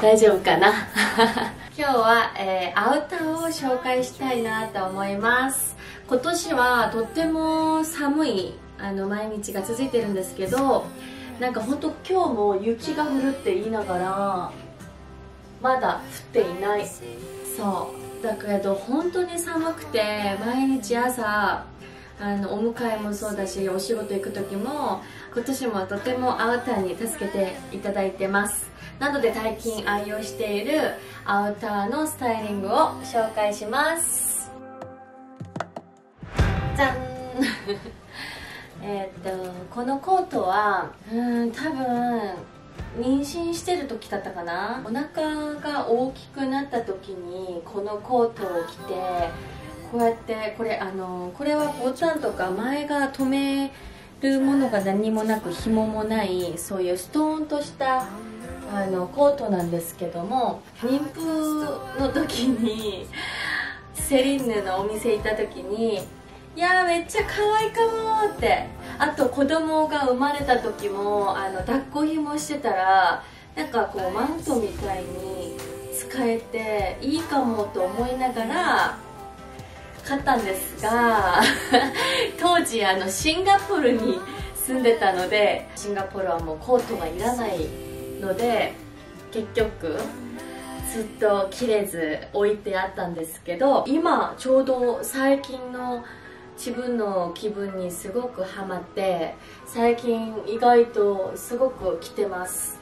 大丈夫かな？今日は、えーアウターを紹介したいなと思います。今年はとっても寒いあの毎日が続いてるんですけどなんか本当今日も雪が降るって言いながらまだ降っていない。そうだけど本当に寒くて毎日朝あのお迎えもそうだしお仕事行く時も今年もとてもアウターに助けていただいてます。なので最近愛用しているアウターのスタイリングを紹介します。じゃん。えっとこのコートはうん多分妊娠してる時だったかな？お腹が大きくなった時にこのコートを着てこうやってこれあのこれはボタンとか前が止めるものが何もなく紐もないそういうストーンとしたあのコートなんですけども妊婦の時にセリーヌのお店行った時にいやめっちゃ可愛いかもってあと子供が生まれた時もあの抱っこひもしてたらなんかこうマントみたいに使えていいかもと思いながら買ったんですが 当時あのシンガポールに住んでたのでシンガポールはもうコートがいらないので結局ずっと切れず置いてあったんですけど今ちょうど最近の自分の気分にすごくハマって最近意外とすごく着てます。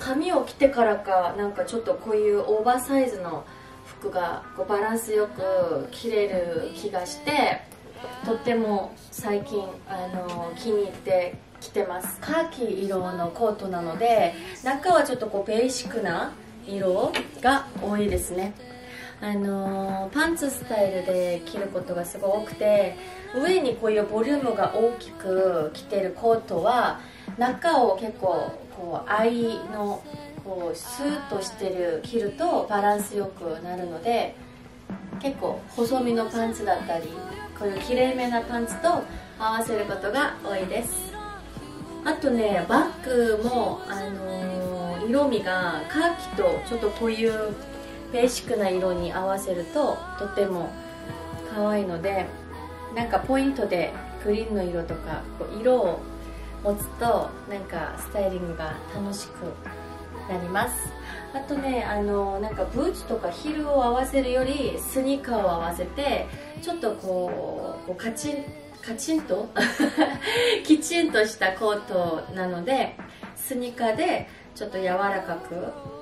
髪を着てからかなんかちょっとこういうオーバーサイズの服がこうバランスよく着れる気がしてとっても最近あの気に入って着てます。カーキ色のコートなので中はちょっとこうベーシックな色が多いですね。あのパンツスタイルで着ることがすごい多くて上にこういうボリュームが大きく着てるコートは中を結構こう愛のこうスーッとしてる着るとバランスよくなるので結構細身のパンツだったりこういうきれいめなパンツと合わせることが多いです。あとねバッグも、あのー色味がカーキとちょっとこういうベーシックな色に合わせるととても可愛いのでなんかポイントでグリーンの色とかこう色を持つとなんかスタイリングが楽しくなります。あとねあのなんかブーツとかヒールを合わせるよりスニーカーを合わせてちょっとこうこうカチンカチンと きちんとしたコートなのでスニーカーでちょっと柔らかく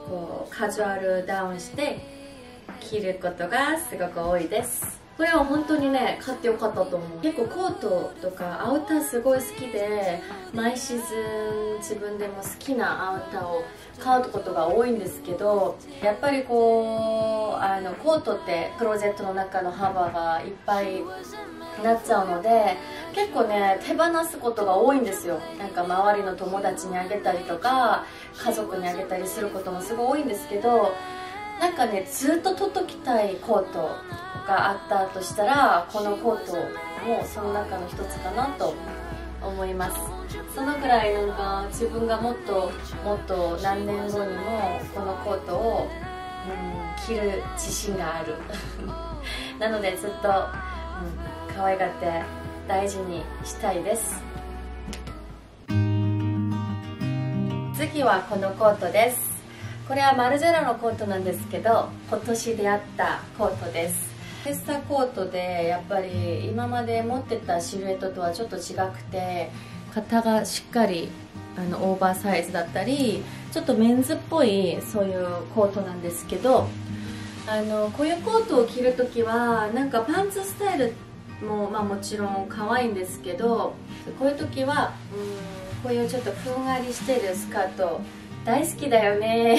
こうカジュアルダウンして着ることがすごく多いです。これは本当にね買ってよかったと思う。結構コートとかアウターすごい好きで毎シーズン自分でも好きなアウターを買うことが多いんですけどやっぱりこうあのコートってクローゼットの中の幅がいっぱいなっちゃうので結構ね手放すことが多いんですよ。なんか周りの友達にあげたりとか家族にあげたりすることもすごい多いんですけどなんかねずっと取っときたいコートがあったとしたらこのコートもその中の一つかなと思います。そのぐらいなんか自分がもっともっと何年後にもこのコートを、うん、着る自信がある。なのでずっと、うん、可愛がって大事にしたいです。次はこのコートです。これはマルジェラのコートなんですけど今年出会ったコートです。フェスタコートでやっぱり今まで持ってたシルエットとはちょっと違くて肩がしっかりあのオーバーサイズだったりちょっとメンズっぽいそういうコートなんですけどあのこういうコートを着るときはなんかパンツスタイルも、まあ、もちろん可愛いんですけどこういう時はうんこういうちょっとふんわりしてるスカート大好きだよね。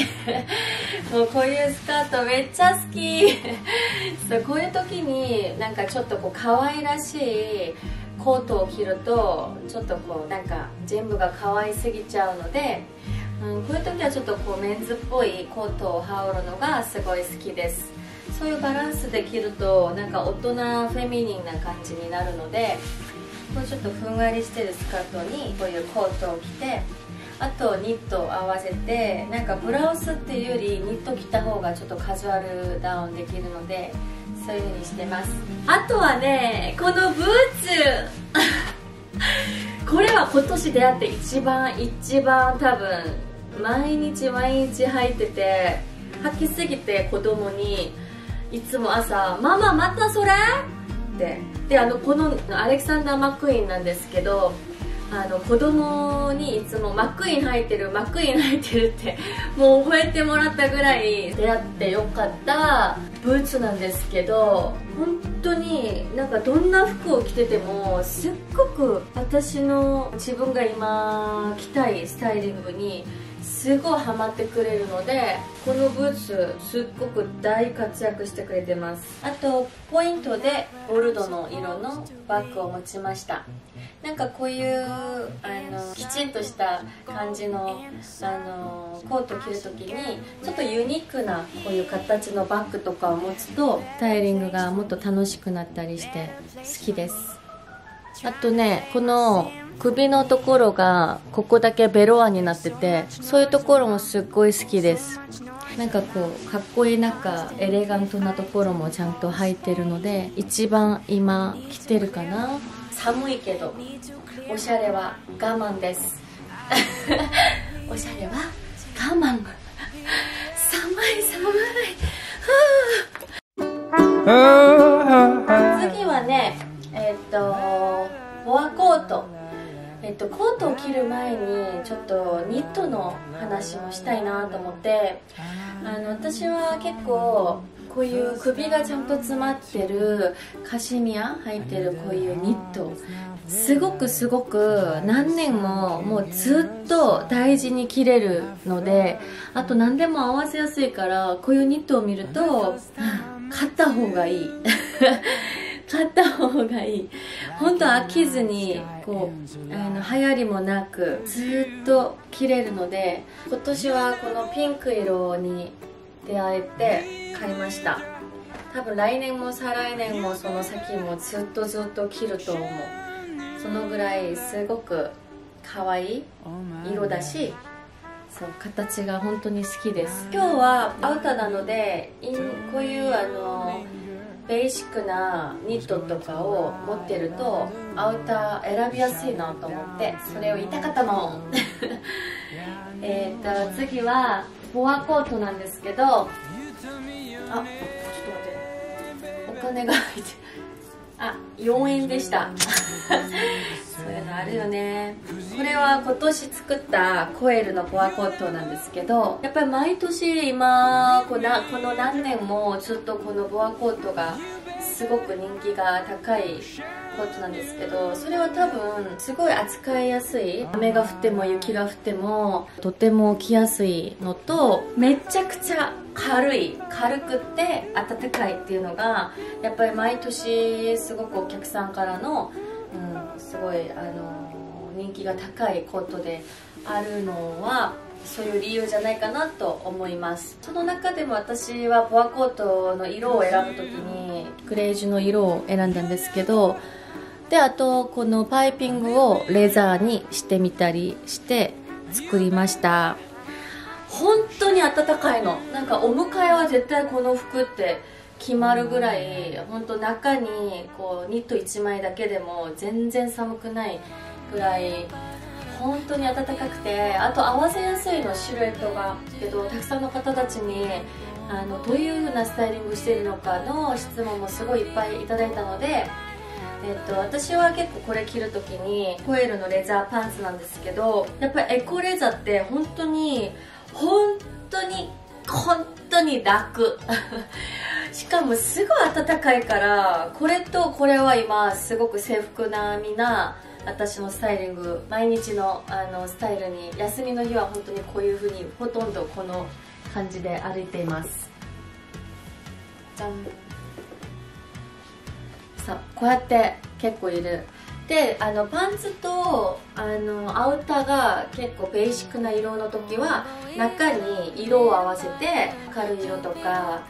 もうこういうスカートめっちゃ好き。そうこういう時になんかちょっとこう可愛らしいコートを着るとちょっとこうなんか全部が可愛すぎちゃうので、うん、こういう時はちょっとこうメンズっぽいコートを羽織るのがすごい好きです。そういうバランスで着るとなんか大人フェミニンな感じになるのでこうちょっとふんわりしてるスカートにこういうコートを着てあとニットを合わせてなんかブラウスっていうよりニット着た方がちょっとカジュアルダウンできるのでそういう風にしてます。あとはねこのブーツ。これは今年出会って一番一番多分毎日毎日履いてて履きすぎて子供にいつも朝「ママまたそれ?」ってであのこのアレキサンダー・マックイーンなんですけどあの子供にいつもマックイーン履いてるマックイーン履いてるって もう覚えてもらったぐらい出会ってよかったブーツなんですけど本当になんかどんな服を着ててもすっごく私の自分が今着たいスタイリングにすごいハマってくれるのでこのブーツすっごく大活躍してくれてます。あとポイントでゴールドの色のバッグを持ちました。なんかこういうあのきちんとした感じのあのコート着るときにちょっとユニークなこういう形のバッグとかを持つとスタイリングがもっと楽しくなったりして好きです。あとねこの首のところがここだけベロアになっててそういうところもすっごい好きです。なんかこうかっこいい中エレガントなところもちゃんと入ってるので一番今着てるかな。寒いけどおしゃれは我慢です。おしゃれは我慢。寒い寒い。次はねえっ、とボアコート。えっと、コートを着る前にちょっとニットの話もしたいなと思って。あの私は結構こういう首がちゃんと詰まってるカシミヤ入ってるこういうニット。すごくすごく何年ももうずっと大事に着れるのであと何でも合わせやすいからこういうニットを見ると買った方がいい買った方がいい。本当飽きずにこうあの流行りもなくずっと着れるので今年はこのピンク色に出会えて買いました。多分来年も再来年もその先もずっとずっと着ると思う。そのぐらいすごく可愛い色だしそう形が本当に好きです。今日はアウターなのでこういうあのベーシックなニットとかを持ってるとアウター選びやすいなと思ってそれを言いたかったの。えっと次はボアコートなんですけど。あちょっと待って。お金が入ってあ4円でした。そういうのあるよね。これは今年作ったコエルのボアコートなんですけどやっぱり毎年今こなこの何年もずっとこのボアコートがすごく人気が高いコートなんですけどそれは多分すごい扱いやすい雨が降っても雪が降ってもとても着やすいのとめちゃくちゃ軽い軽くて暖かいっていうのがやっぱり毎年すごくお客さんからの、うん、すごいあの人気が高いコートであるのはそういう理由じゃないかなと思います。その中でも私はボアコートの色を選ぶ時にグレージュの色を選んだんですけどであとこのパイピングをレザーにしてみたりして作りました。本当に暖かいの。なんかお迎えは絶対この服って決まるぐらい本当中にこうニット1枚だけでも全然寒くないぐらい本当に暖かくてあと合わせやすいのシルエットがけどたくさんの方たちにあのどういう風なスタイリングしてるのかの質問もすごいいっぱいいただいたのでえっと、私は結構これ着るときにコエルのレザーパンツなんですけどやっぱりエコレザーって本当に本当に本当に楽。しかもすごい暖かいからこれとこれは今すごく制服並みな私のスタイリング毎日のあのスタイルに休みの日は本当にこういう風にほとんどこの感じで歩いています。じゃんさこうやって結構いる。であのパンツとあのアウターが結構ベーシックな色の時は中に色を合わせて軽い色とか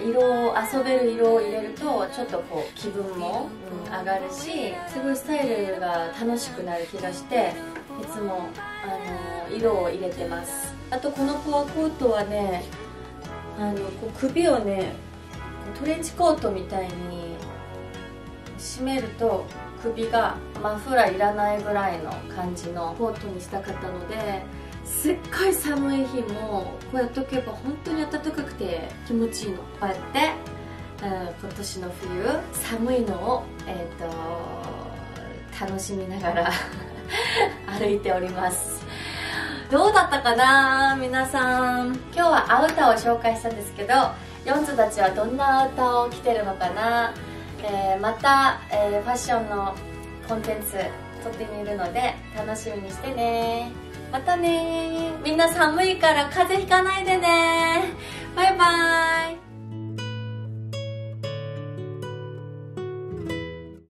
色を遊べる色を入れるとちょっとこう気分も、うん、上がるしすごいスタイルが楽しくなる気がしていつもあの色を入れてます。あとこのコアコートはねあのこう首をねトレンチコートみたいに締めると首がマフラーいらないぐらいの感じのコートにしたかったのですっごい寒い日もこうやっておけば本当に暖かくて気持ちいいの。こうやって、うん、今年の冬寒いのを、えーと、楽しみながら 歩いております。どうだったかな皆さん。今日はアウターを紹介したんですけどヨンズたちはどんなアウターを着てるのかな、えー、また、えー、ファッションのコンテンツ撮ってみるので楽しみにしてね。またねみんな寒いから風邪ひかないでねバイバイ。